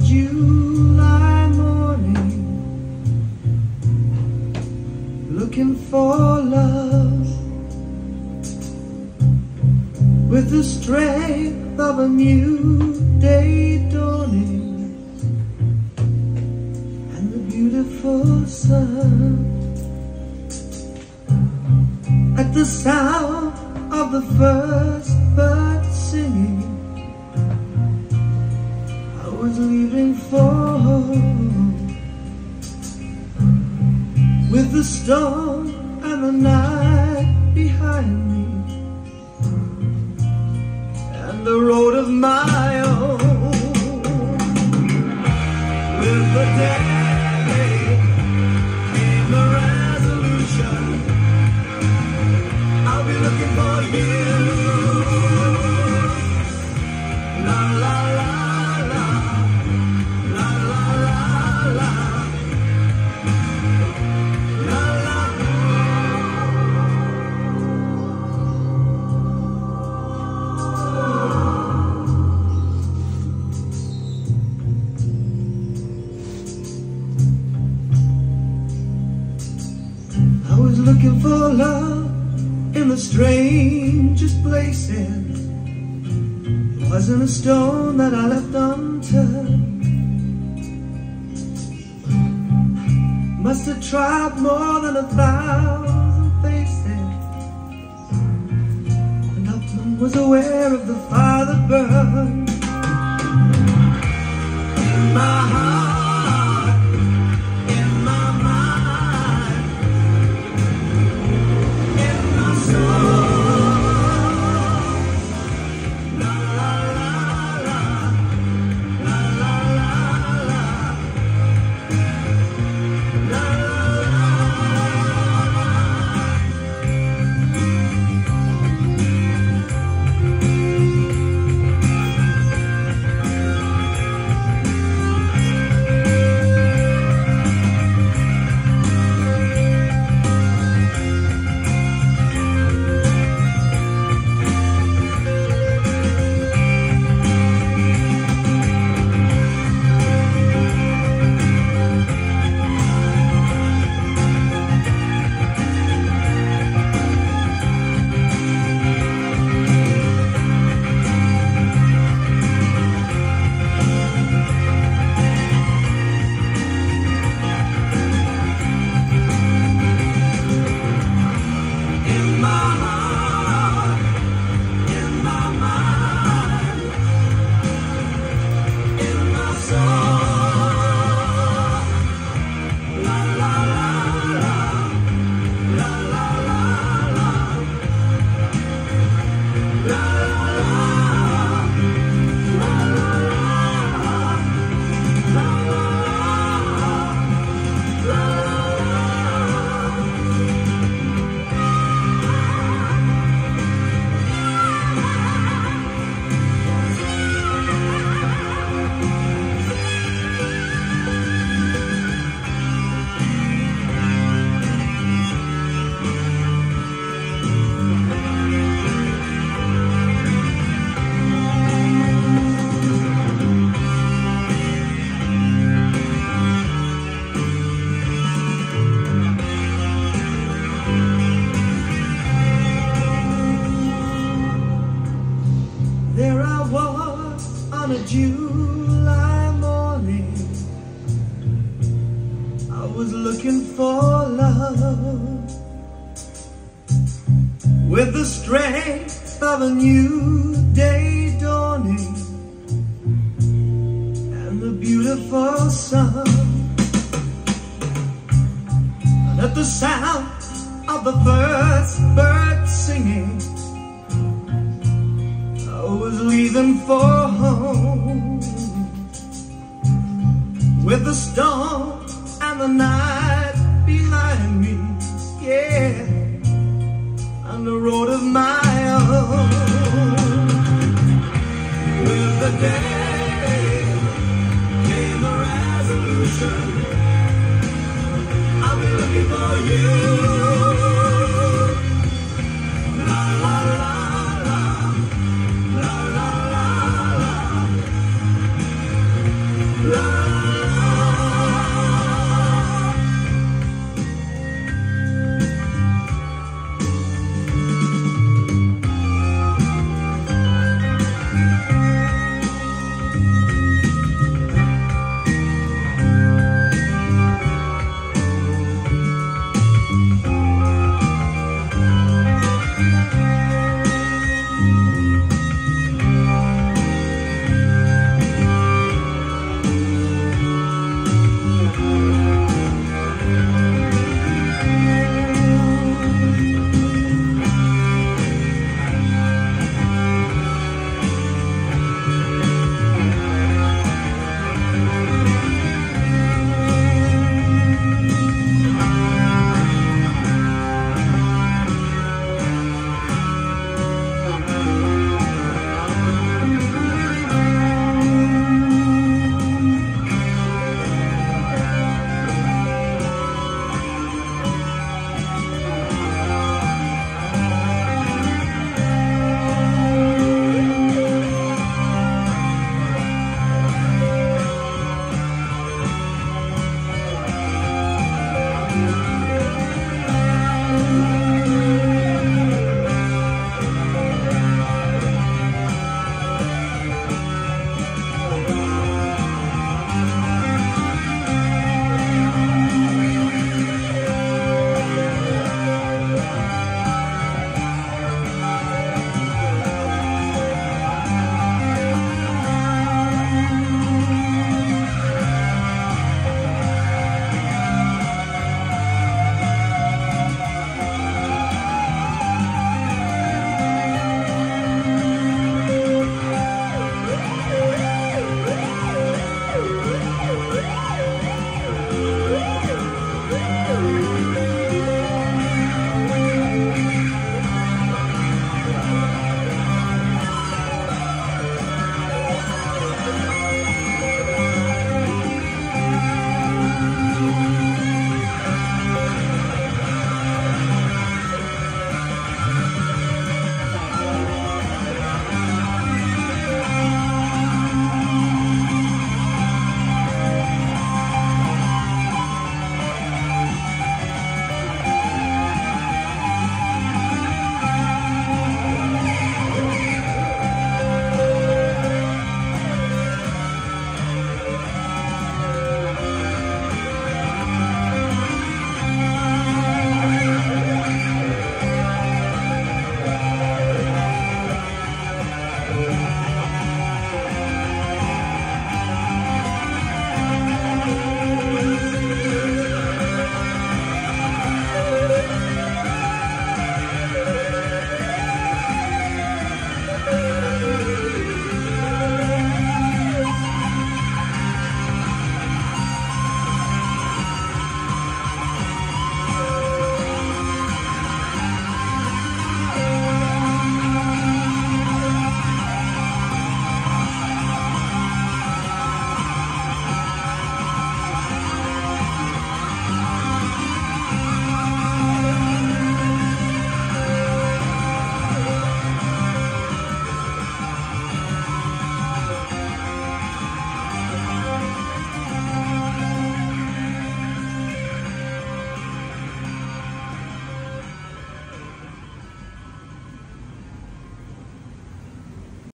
July morning, looking for love with the strength of a new day dawning and the beautiful sun. At the sound of the first bird singing for With the storm and the night It wasn't a stone that I left unturned. Must have tried more than a thousand faces. And nothing was aware of the fire that burned in my heart. Was looking for love. With the strength of a new day dawning And the beautiful sun. And at the sound of the first bird singing I was leaving for home. With the and the night behind me Yeah On the road of my own. With the day came a resolution? I'll be looking for you